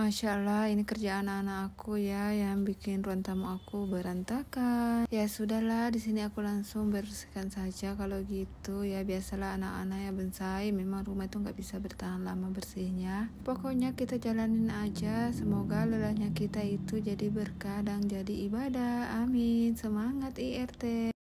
Masya Allah, ini kerjaan anak aku ya yang bikin ruang tamu aku berantakan. Ya sudahlah, di sini aku langsung bersihkan saja kalau gitu. Ya biasalah anak-anak yang bonsai, memang rumah itu nggak bisa bertahan lama bersihnya. Pokoknya kita jalanin aja. Semoga lelahnya kita itu jadi berkah dan jadi ibadah. Amin. Semangat IRT.